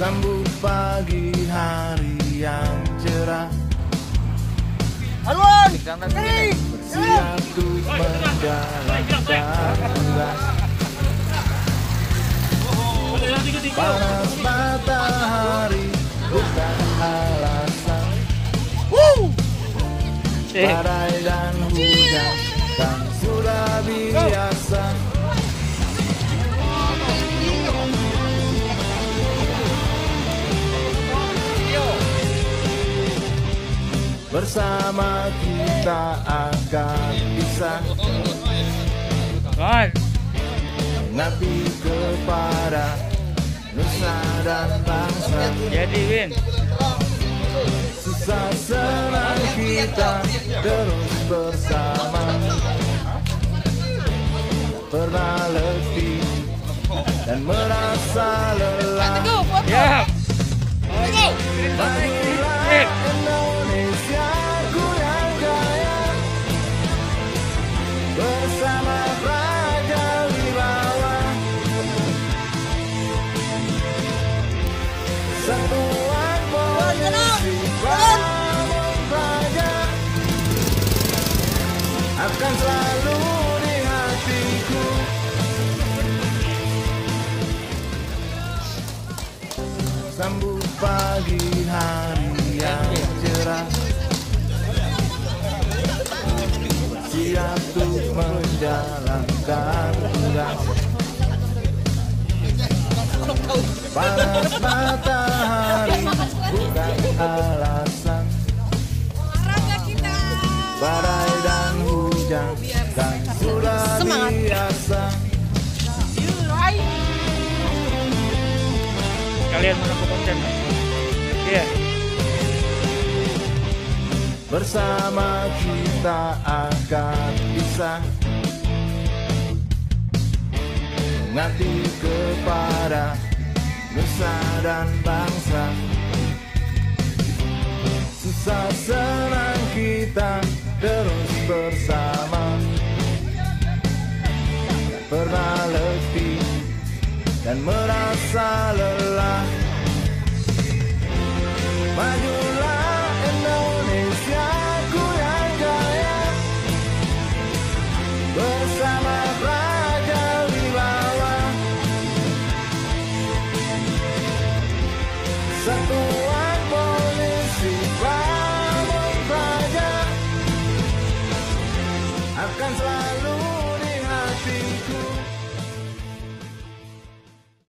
Sambut pagi hari yang cerah. Haluan! Bersiap untuk menjalankan tugas Panas matahari bukan alasan. Badai dan hujan kan sudah biasa Bersama kita akan bisa. Mengabdi kepada Nusa dan bangsa Jadi Win. Susah senang kita terus bersama Pernah letih dan merasa lelah Ya. Majulah Bersama Raja Wibawa Satuan polisi bangun raja. Akan selalu di hatiku. Sambut pagi hari yang cerah Panas matahari bukan alasan Olahraga kita. Badai dan hujan kan sudah Semangat. biasa Kalian menunggu konten. Iya. Bersama kita akan bisa Mengabdi kepada Nusa dan bangsa. Susah senang kita terus bersama. Tak pernah letih dan merasa lelah my